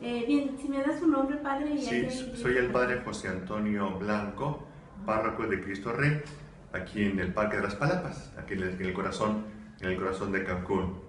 Eh, bien, si me das su nombre, padre. Y Sí, soy el padre José Antonio Blanco, párroco de Cristo Rey, aquí en el Parque de las Palapas, aquí en el, en el corazón, en el corazón de Cancún.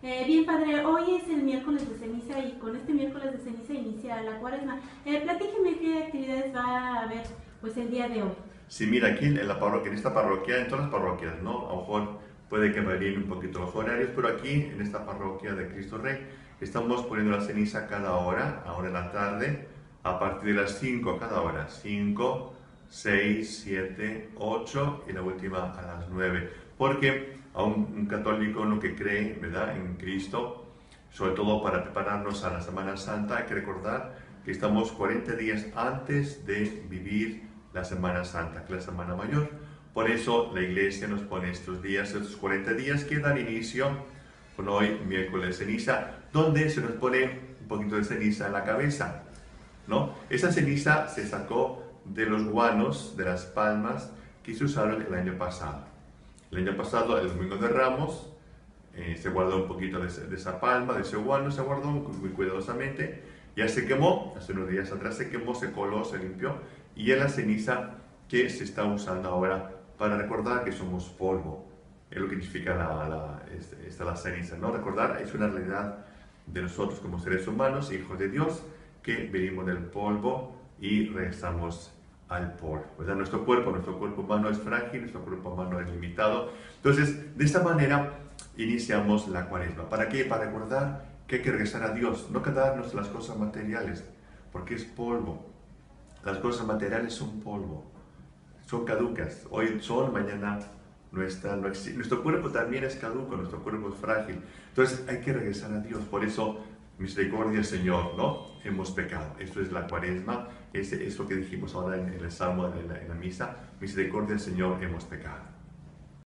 Eh, bien, padre, hoy es el miércoles de ceniza y con este miércoles de ceniza inicia la cuaresma. Eh, platíqueme qué actividades va a haber pues el día de hoy. Sí, mira, aquí en, la parroquia, en esta parroquia, en todas las parroquias, ¿no? A lo mejor puede que varíen un poquito los horarios, pero aquí, en esta parroquia de Cristo Rey, estamos poniendo la ceniza cada hora, ahora en la tarde, a partir de las 5 cada hora. 5, 6, 7, 8 y la última a las 9. Porque a un, católico, uno que cree, ¿verdad?, en Cristo, sobre todo para prepararnos a la Semana Santa, hay que recordar que estamos 40 días antes de vivir la Semana Santa, que es la Semana Mayor. Por eso la Iglesia nos pone estos días, estos 40 días que dan inicio con hoy, miércoles de ceniza, donde se nos pone un poquito de ceniza en la cabeza. ¿no? Esa ceniza se sacó de los guanos, de las palmas que se usaron el año pasado. El año pasado, el Domingo de Ramos, eh, se guardó un poquito de, de esa palma, de ese guano, se guardó muy cuidadosamente, ya se quemó, hace unos días atrás se quemó, se coló, se limpió, y es la ceniza que se está usando ahora para recordar que somos polvo. Es lo que significa la, este- esta, la ceniza, ¿no? Recordar es una realidad de nosotros como seres humanos, hijos de Dios, que venimos del polvo y regresamos al polvo. ¿verdad? Nuestro cuerpo, nuestro cuerpo humano es frágil, nuestro cuerpo humano es limitado. Entonces, de esta manera iniciamos la cuaresma. ¿Para qué? Para recordar que hay que regresar a Dios, no quedarnos las cosas materiales, porque es polvo. Las cosas materiales son polvo, son caducas. Hoy son, mañana no no. Nuestro cuerpo también es caduco, nuestro cuerpo es frágil. Entonces hay que regresar a Dios. Por eso, misericordia, Señor, ¿no? Hemos pecado. Esto es la cuaresma, es, es lo que dijimos ahora en, el salmo, la, en la misa. Misericordia, Señor, hemos pecado.